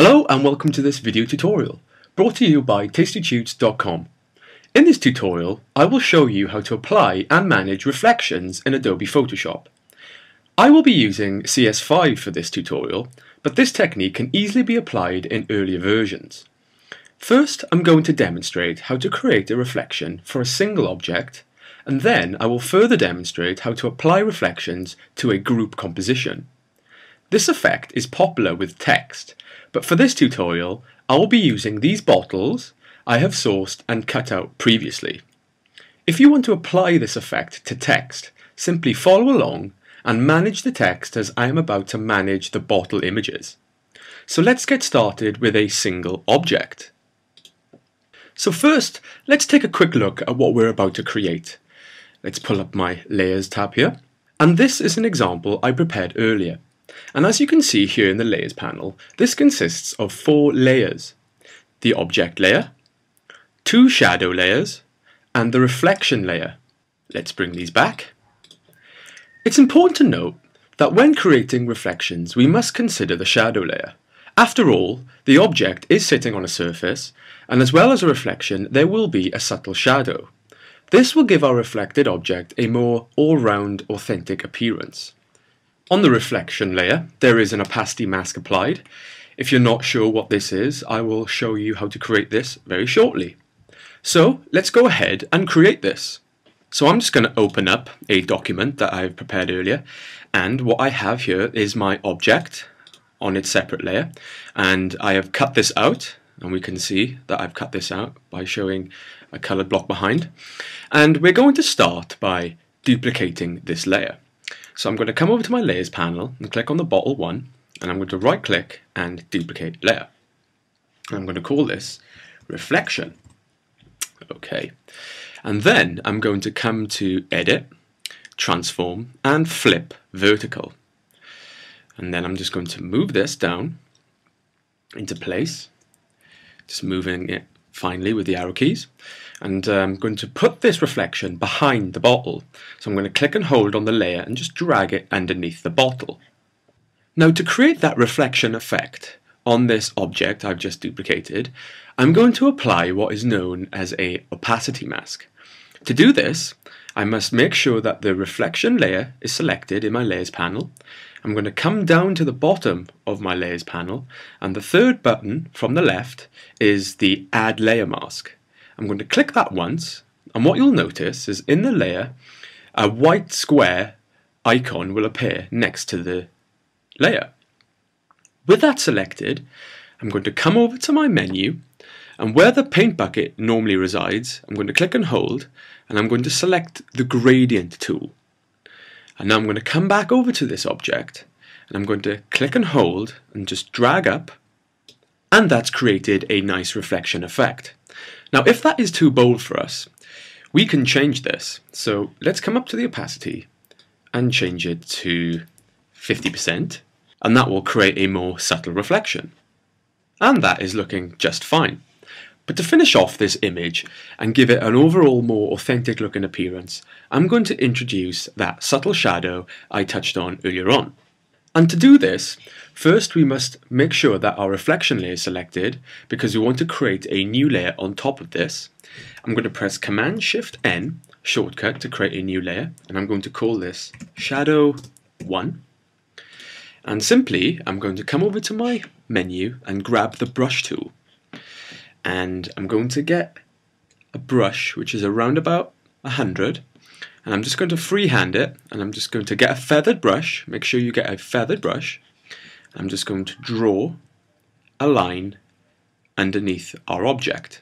Hello and welcome to this video tutorial, brought to you by tastytuts.com. In this tutorial, I will show you how to apply and manage reflections in Adobe Photoshop. I will be using CS5 for this tutorial, but this technique can easily be applied in earlier versions. First, I'm going to demonstrate how to create a reflection for a single object, and then I will further demonstrate how to apply reflections to a group composition. This effect is popular with text, but for this tutorial I will be using these bottles I have sourced and cut out previously. If you want to apply this effect to text, simply follow along and manage the text as I am about to manage the bottle images. So let's get started with a single object. So first, let's take a quick look at what we're about to create. Let's pull up my Layers tab here. And this is an example I prepared earlier. And as you can see here in the Layers panel, this consists of four layers. The Object layer, two Shadow layers, and the Reflection layer. Let's bring these back. It's important to note that when creating reflections, we must consider the shadow layer. After all, the object is sitting on a surface, and as well as a reflection, there will be a subtle shadow. This will give our reflected object a more all-round authentic appearance. On the reflection layer, there is an opacity mask applied. If you're not sure what this is, I will show you how to create this very shortly. So let's go ahead and create this. So I'm just going to open up a document that I've prepared earlier and what I have here is my object on its separate layer and I have cut this out and we can see that I've cut this out by showing a colored block behind and we're going to start by duplicating this layer. So I'm going to come over to my layers panel and click on the bottle one and I'm going to right click and duplicate layer. I'm going to call this reflection. Okay. And then I'm going to come to edit, transform and flip vertical. And then I'm just going to move this down into place, just moving it finally with the arrow keys and I'm um, going to put this reflection behind the bottle. So I'm going to click and hold on the layer and just drag it underneath the bottle. Now to create that reflection effect on this object I've just duplicated, I'm going to apply what is known as a opacity mask. To do this, I must make sure that the reflection layer is selected in my layers panel. I'm going to come down to the bottom of my layers panel and the third button from the left is the add layer mask. I'm going to click that once, and what you'll notice is in the layer, a white square icon will appear next to the layer. With that selected, I'm going to come over to my menu, and where the paint bucket normally resides, I'm going to click and hold, and I'm going to select the gradient tool. And now I'm going to come back over to this object, and I'm going to click and hold, and just drag up, and that's created a nice reflection effect. Now, if that is too bold for us, we can change this. So let's come up to the opacity and change it to 50%, and that will create a more subtle reflection. And that is looking just fine. But to finish off this image and give it an overall more authentic looking appearance, I'm going to introduce that subtle shadow I touched on earlier on. And to do this, first we must make sure that our reflection layer is selected because we want to create a new layer on top of this. I'm going to press Command Shift N shortcut to create a new layer and I'm going to call this Shadow 1. And simply I'm going to come over to my menu and grab the brush tool. And I'm going to get a brush which is around about 100 and I'm just going to freehand it and I'm just going to get a feathered brush. Make sure you get a feathered brush. I'm just going to draw a line underneath our object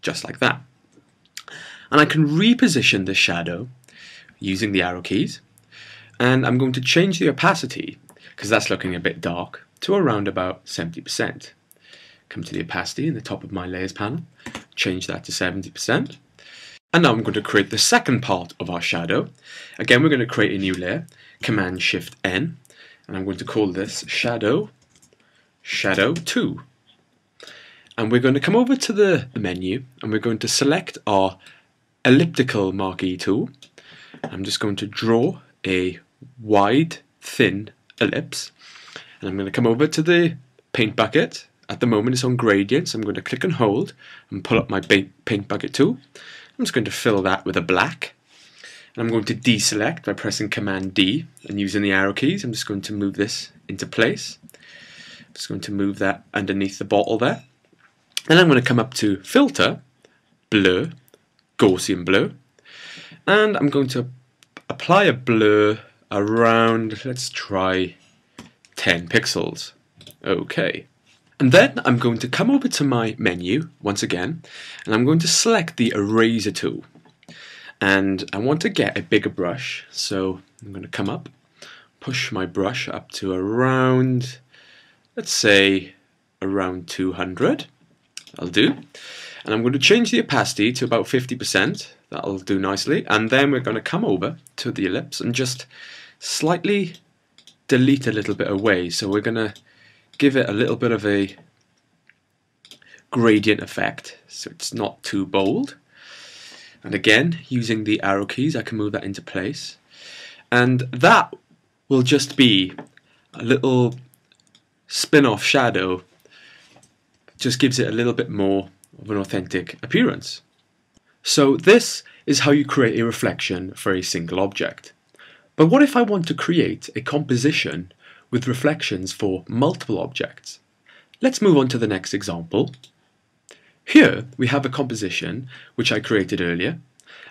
just like that. And I can reposition the shadow using the arrow keys. And I'm going to change the opacity because that's looking a bit dark to around about 70% come to the opacity in the top of my layers panel. Change that to 70% and now I'm going to create the second part of our shadow. Again, we're going to create a new layer, Command Shift N, and I'm going to call this Shadow, Shadow 2. And we're going to come over to the menu and we're going to select our elliptical marquee tool. I'm just going to draw a wide, thin ellipse. And I'm going to come over to the paint bucket. At the moment it's on gradient, so I'm going to click and hold and pull up my paint bucket tool. I'm just going to fill that with a black. And I'm going to deselect by pressing Command D and using the arrow keys. I'm just going to move this into place. I'm just going to move that underneath the bottle there. Then I'm going to come up to Filter, Blur, Gaussian Blur. And I'm going to apply a blur around, let's try 10 pixels. Okay. And then I'm going to come over to my menu once again and I'm going to select the eraser tool. And I want to get a bigger brush so I'm going to come up push my brush up to around let's say around 200 I'll do. And I'm going to change the opacity to about 50% that'll do nicely. And then we're going to come over to the ellipse and just slightly delete a little bit away. So we're going to give it a little bit of a gradient effect so it's not too bold and again using the arrow keys I can move that into place and that will just be a little spin-off shadow just gives it a little bit more of an authentic appearance. So this is how you create a reflection for a single object. But what if I want to create a composition with reflections for multiple objects. Let's move on to the next example. Here we have a composition which I created earlier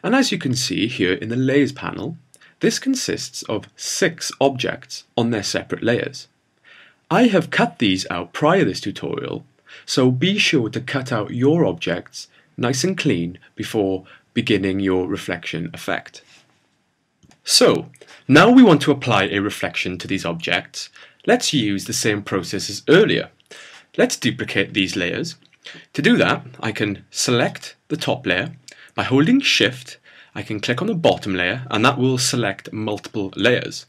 and as you can see here in the layers panel this consists of six objects on their separate layers. I have cut these out prior to this tutorial so be sure to cut out your objects nice and clean before beginning your reflection effect. So, now we want to apply a reflection to these objects. Let's use the same process as earlier. Let's duplicate these layers. To do that, I can select the top layer. By holding shift, I can click on the bottom layer and that will select multiple layers.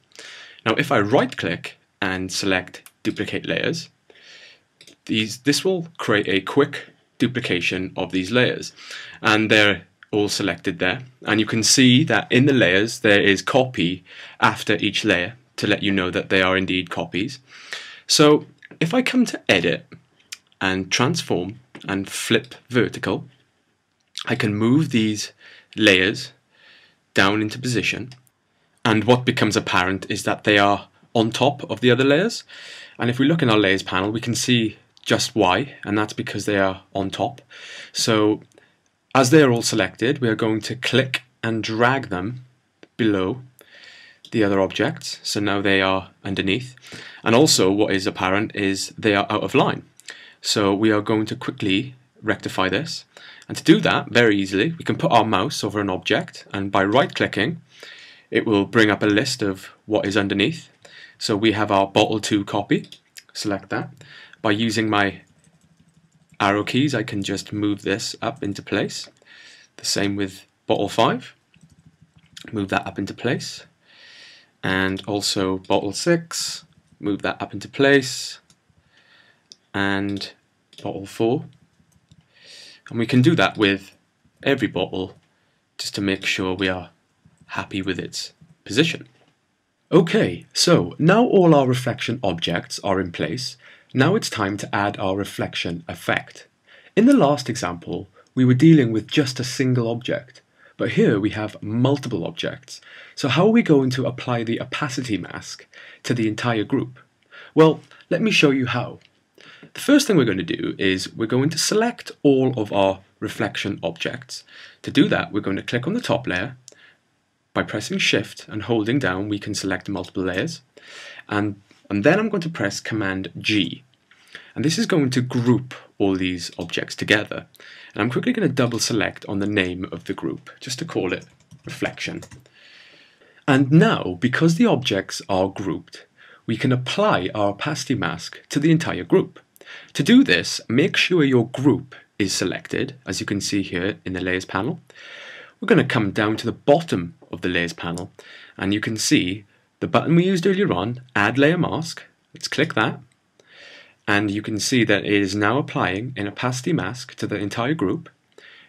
Now if I right click and select duplicate layers, these, this will create a quick duplication of these layers and they're all selected there. And you can see that in the layers there is copy after each layer to let you know that they are indeed copies. So if I come to edit and transform and flip vertical I can move these layers down into position. And what becomes apparent is that they are on top of the other layers. And if we look in our layers panel we can see just why and that's because they are on top. So as they are all selected, we are going to click and drag them below the other objects. So now they are underneath. And also what is apparent is they are out of line. So we are going to quickly rectify this. And to do that, very easily, we can put our mouse over an object and by right clicking, it will bring up a list of what is underneath. So we have our bottle 2 copy, select that. By using my arrow keys, I can just move this up into place. The same with bottle 5. Move that up into place. And also bottle 6. Move that up into place. And bottle 4. And we can do that with every bottle just to make sure we are happy with its position. Okay, so now all our reflection objects are in place, now it's time to add our reflection effect. In the last example, we were dealing with just a single object, but here we have multiple objects. So how are we going to apply the opacity mask to the entire group? Well, let me show you how. The first thing we're going to do is we're going to select all of our reflection objects. To do that, we're going to click on the top layer. By pressing shift and holding down, we can select multiple layers. And and then I'm going to press Command G. And this is going to group all these objects together. And I'm quickly going to double select on the name of the group, just to call it reflection. And now, because the objects are grouped, we can apply our opacity mask to the entire group. To do this, make sure your group is selected, as you can see here in the layers panel. We're going to come down to the bottom of the layers panel, and you can see the button we used earlier on, Add Layer Mask, let's click that, and you can see that it is now applying an opacity mask to the entire group.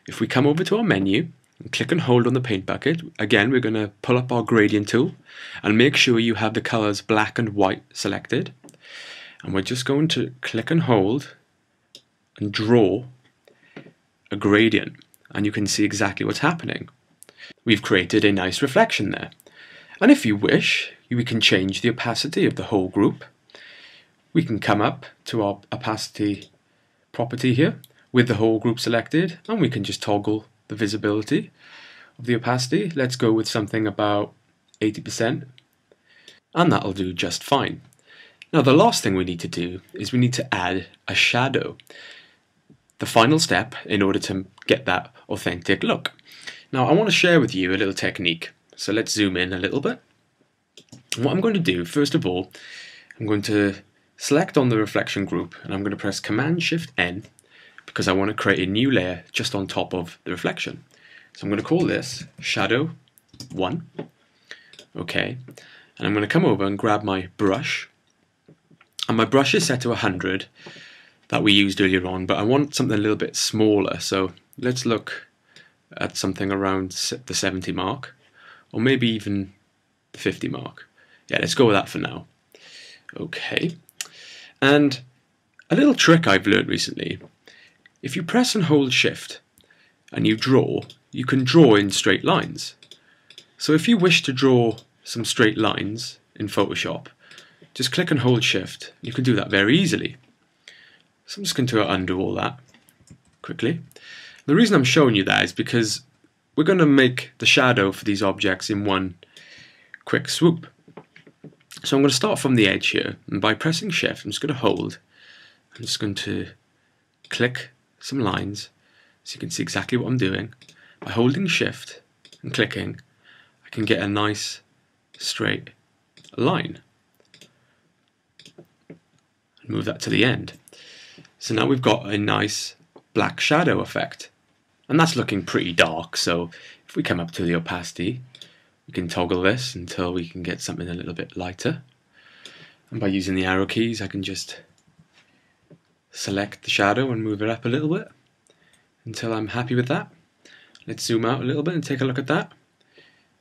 If we come over to our menu and click and hold on the paint bucket, again we're going to pull up our gradient tool and make sure you have the colors black and white selected. and we're just going to click and hold and draw a gradient and you can see exactly what's happening. We've created a nice reflection there. And if you wish, we can change the opacity of the whole group. We can come up to our opacity property here with the whole group selected and we can just toggle the visibility of the opacity. Let's go with something about 80% and that'll do just fine. Now the last thing we need to do is we need to add a shadow. The final step in order to get that authentic look. Now I want to share with you a little technique. So let's zoom in a little bit. What I'm going to do, first of all, I'm going to select on the reflection group and I'm going to press Command Shift N because I want to create a new layer just on top of the reflection. So I'm going to call this Shadow 1. Okay, and I'm going to come over and grab my brush and my brush is set to 100 that we used earlier on but I want something a little bit smaller so let's look at something around the 70 mark or maybe even the 50 mark yeah let's go with that for now okay and a little trick I've learned recently if you press and hold shift and you draw you can draw in straight lines so if you wish to draw some straight lines in Photoshop just click and hold shift. You can do that very easily. So I'm just going to undo all that quickly. The reason I'm showing you that is because we're going to make the shadow for these objects in one quick swoop. So I'm going to start from the edge here and by pressing shift I'm just going to hold. I'm just going to click some lines so you can see exactly what I'm doing. By holding shift and clicking I can get a nice straight line And move that to the end. So now we've got a nice black shadow effect. And that's looking pretty dark, so if we come up to the opacity, we can toggle this until we can get something a little bit lighter. And by using the arrow keys, I can just select the shadow and move it up a little bit until I'm happy with that. Let's zoom out a little bit and take a look at that.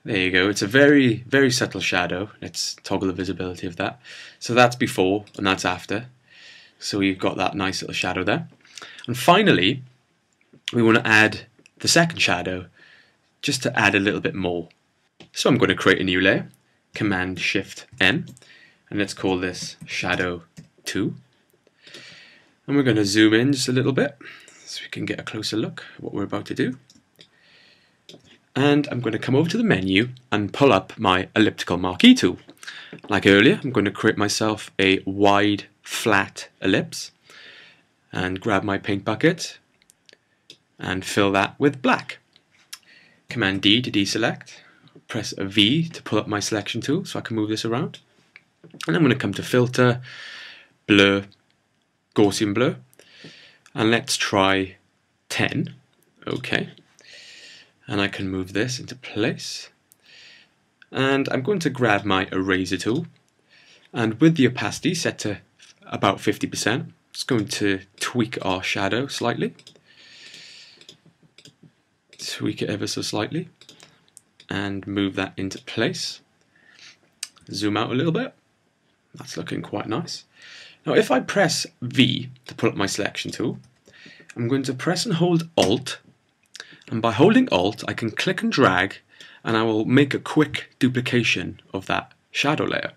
There you go. It's a very, very subtle shadow. Let's toggle the visibility of that. So that's before and that's after. So we've got that nice little shadow there. And finally, we want to add the second shadow just to add a little bit more. So I'm going to create a new layer, Command Shift N, and let's call this Shadow 2. And we're going to zoom in just a little bit so we can get a closer look at what we're about to do and I'm going to come over to the menu and pull up my elliptical marquee tool. Like earlier, I'm going to create myself a wide, flat ellipse and grab my paint bucket and fill that with black. Command D to deselect, press a V to pull up my selection tool so I can move this around. And I'm going to come to Filter, Blur, Gaussian Blur, and let's try 10. Okay and I can move this into place. And I'm going to grab my eraser tool and with the opacity set to about 50%, it's going to tweak our shadow slightly. Tweak it ever so slightly and move that into place. Zoom out a little bit. That's looking quite nice. Now if I press V to pull up my selection tool, I'm going to press and hold Alt and by holding Alt, I can click and drag and I will make a quick duplication of that shadow layer.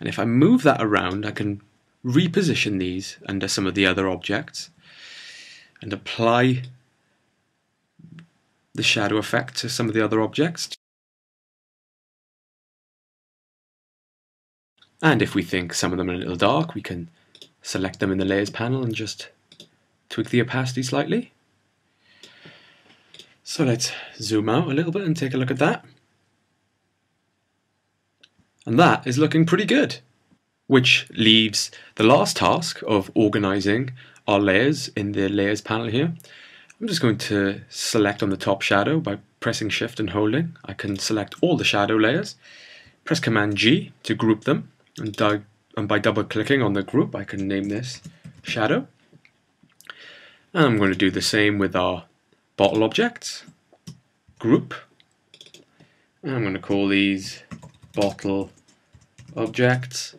And if I move that around, I can reposition these under some of the other objects and apply the shadow effect to some of the other objects. And if we think some of them are a little dark, we can select them in the layers panel and just tweak the opacity slightly. So let's zoom out a little bit and take a look at that. And that is looking pretty good. Which leaves the last task of organizing our layers in the layers panel here. I'm just going to select on the top shadow by pressing shift and holding. I can select all the shadow layers. Press command G to group them and, and by double clicking on the group I can name this shadow. And I'm going to do the same with our bottle objects, group. And I'm going to call these bottle objects.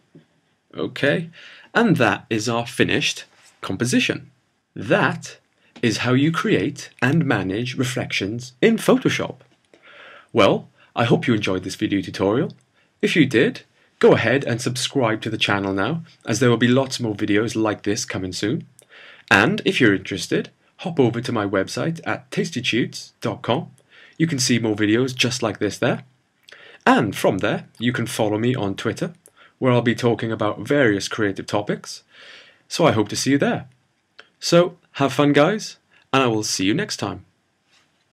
Okay. And that is our finished composition. That is how you create and manage reflections in Photoshop. Well, I hope you enjoyed this video tutorial. If you did, go ahead and subscribe to the channel now, as there will be lots more videos like this coming soon. And if you're interested, hop over to my website at tastytuts.com. You can see more videos just like this there. And from there, you can follow me on Twitter, where I'll be talking about various creative topics. So I hope to see you there. So, have fun, guys, and I will see you next time.